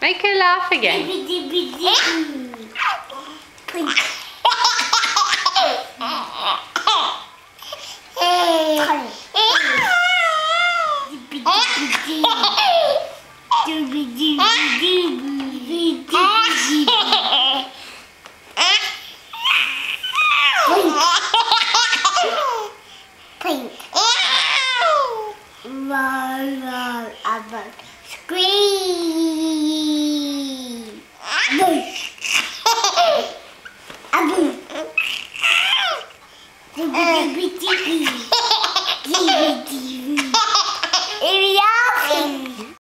Make her laugh again. Roll, roll, roll, scream. DVD. DVD.